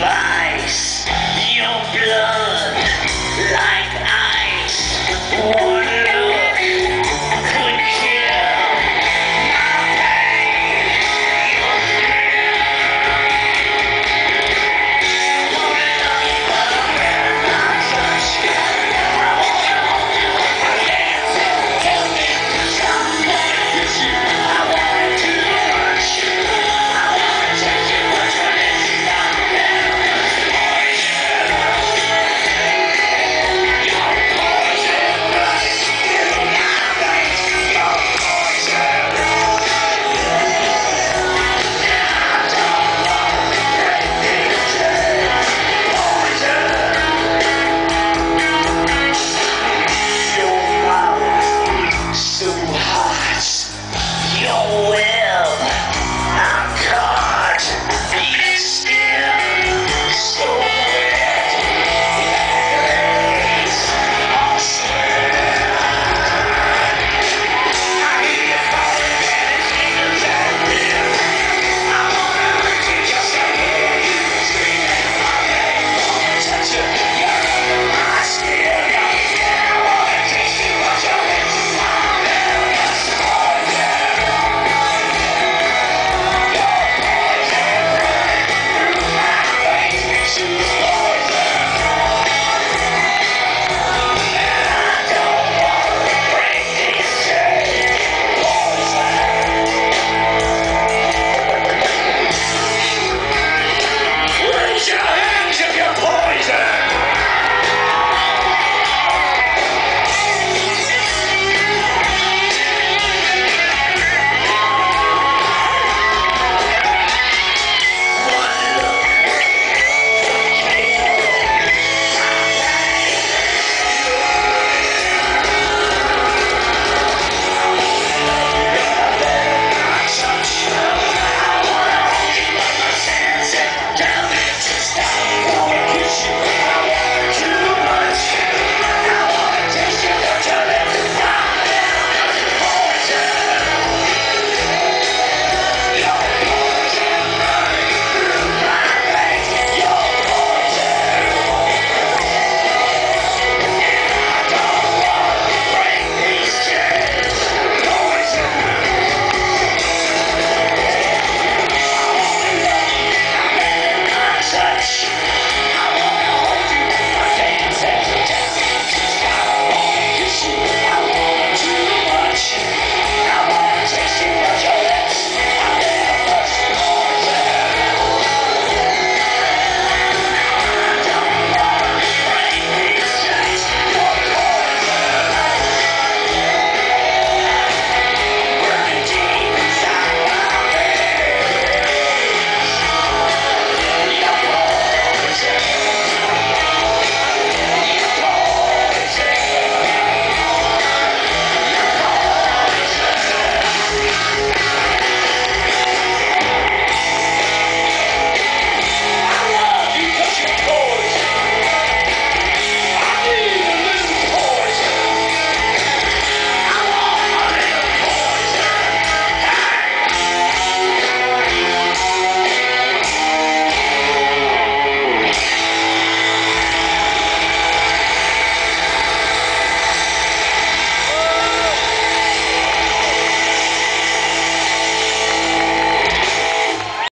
Wow.